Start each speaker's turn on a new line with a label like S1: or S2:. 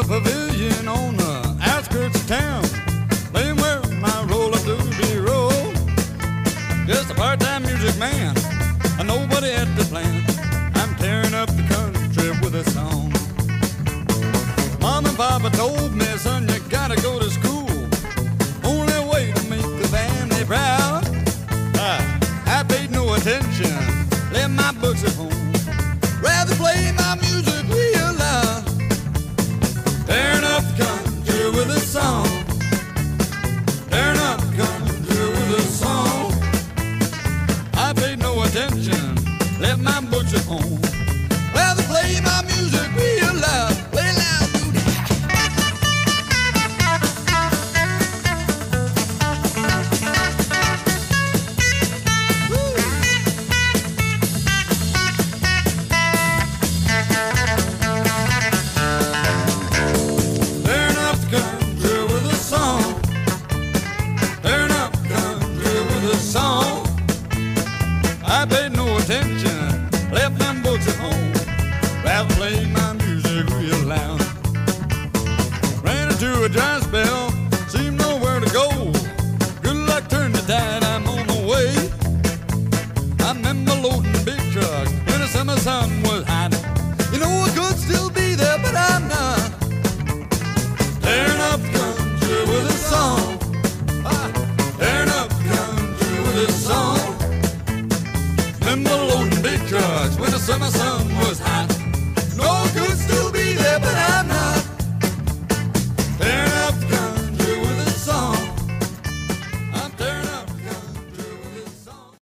S1: a pavilion on the outskirts of town. Laying where my roll up doobie roll. Just a part-time music man, and nobody at the plant. I'm tearing up the country with a song. Mom and Papa told me, son, you gotta go to school. Only way to make the family proud. I, I paid no attention, left my books left my books at I paid no attention, left them books at home. Rather play my music real loud. Ran into a dry spell, seemed nowhere to go. Good luck turned the tide, I'm on the way. I remember loading a big truck when the summer sun in the loading big trucks when the summer sun was hot.